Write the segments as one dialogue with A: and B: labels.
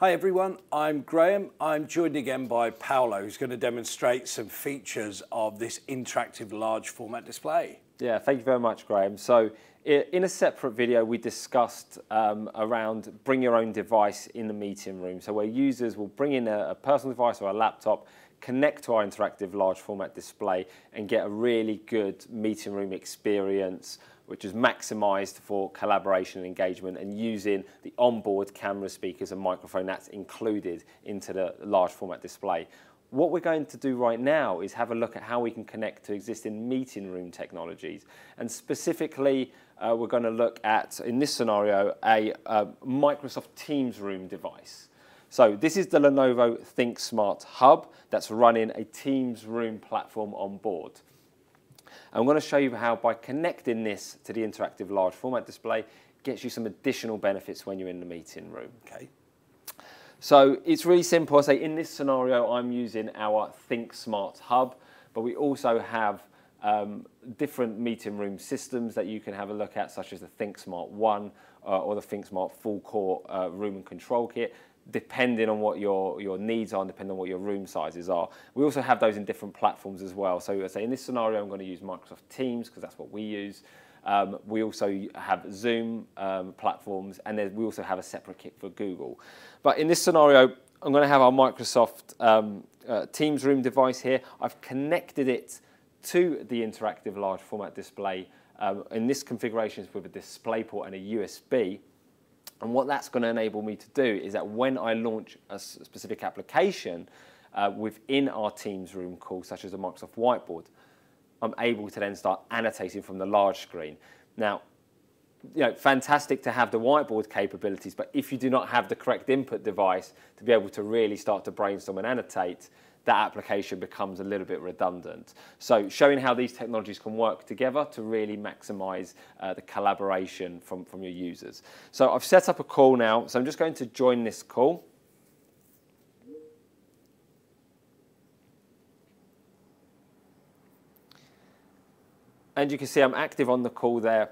A: Hi everyone, I'm Graham. I'm joined again by Paolo, who's going to demonstrate some features of this interactive large format display.
B: Yeah, thank you very much, Graham. So in a separate video, we discussed um, around bring your own device in the meeting room. So where users will bring in a, a personal device or a laptop, connect to our interactive large format display and get a really good meeting room experience which is maximized for collaboration and engagement and using the onboard camera speakers and microphone that's included into the large format display. What we're going to do right now is have a look at how we can connect to existing meeting room technologies. And specifically, uh, we're going to look at, in this scenario, a, a Microsoft Teams room device. So this is the Lenovo ThinkSmart Hub that's running a Teams room platform on board. I'm going to show you how by connecting this to the interactive large format display gets you some additional benefits when you're in the meeting room.
A: Okay.
B: So it's really simple. I say in this scenario, I'm using our ThinkSmart Hub, but we also have um, different meeting room systems that you can have a look at, such as the ThinkSmart One uh, or the ThinkSmart Full Core uh, Room and Control Kit depending on what your, your needs are and depending on what your room sizes are. We also have those in different platforms as well. So say in this scenario, I'm going to use Microsoft Teams because that's what we use. Um, we also have Zoom um, platforms and then we also have a separate kit for Google. But in this scenario, I'm going to have our Microsoft um, uh, Teams room device here. I've connected it to the interactive large format display. Um, in this configuration is with a DisplayPort and a USB. And what that's going to enable me to do is that when I launch a specific application uh, within our Teams room call, such as a Microsoft Whiteboard, I'm able to then start annotating from the large screen. Now, you know, fantastic to have the whiteboard capabilities, but if you do not have the correct input device to be able to really start to brainstorm and annotate, that application becomes a little bit redundant. So showing how these technologies can work together to really maximize uh, the collaboration from, from your users. So I've set up a call now, so I'm just going to join this call. And you can see I'm active on the call there.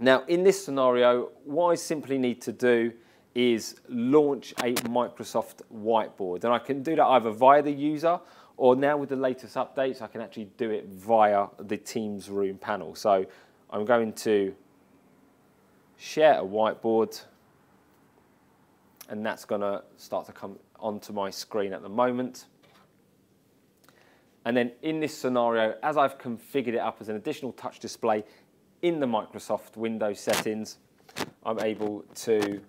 B: Now, in this scenario, what I simply need to do is launch a Microsoft whiteboard. And I can do that either via the user or now with the latest updates, I can actually do it via the Teams room panel. So I'm going to share a whiteboard and that's going to start to come onto my screen at the moment. And then in this scenario, as I've configured it up as an additional touch display in the Microsoft Windows settings, I'm able to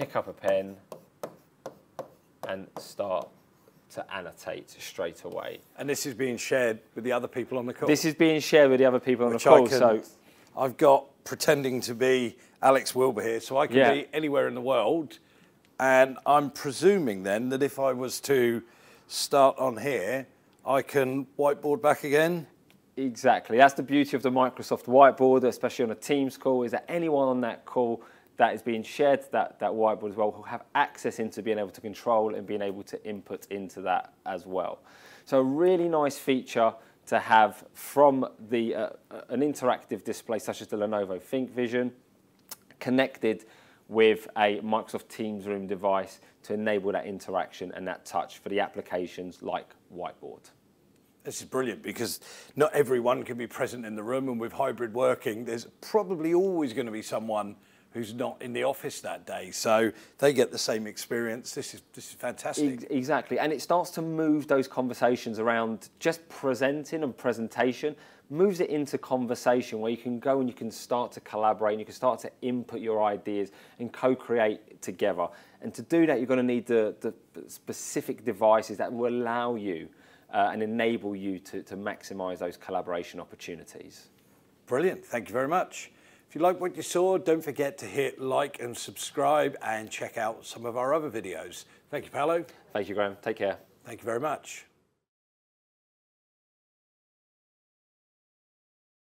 B: pick up a pen and start to annotate straight away.
A: And this is being shared with the other people on the call?
B: This is being shared with the other people on Which the call. Can, so
A: I've got pretending to be Alex Wilber here, so I can yeah. be anywhere in the world. And I'm presuming then that if I was to start on here, I can whiteboard back again?
B: Exactly. That's the beauty of the Microsoft whiteboard, especially on a Teams call, is that anyone on that call that is being shared to that, that whiteboard as well will have access into being able to control and being able to input into that as well. So a really nice feature to have from the, uh, uh an interactive display such as the Lenovo ThinkVision connected with a Microsoft Teams Room device to enable that interaction and that touch for the applications like Whiteboard.
A: This is brilliant because not everyone can be present in the room and with hybrid working, there's probably always going to be someone who's not in the office that day. So they get the same experience. This is this is fantastic.
B: Exactly, and it starts to move those conversations around just presenting and presentation. Moves it into conversation where you can go and you can start to collaborate and you can start to input your ideas and co-create together. And to do that, you're going to need the, the specific devices that will allow you uh, and enable you to, to maximize those collaboration opportunities.
A: Brilliant. Thank you very much. If you like what you saw, don't forget to hit like and subscribe and check out some of our other videos. Thank you, Paolo.
B: Thank you, Graham. Take care.
A: Thank you very much.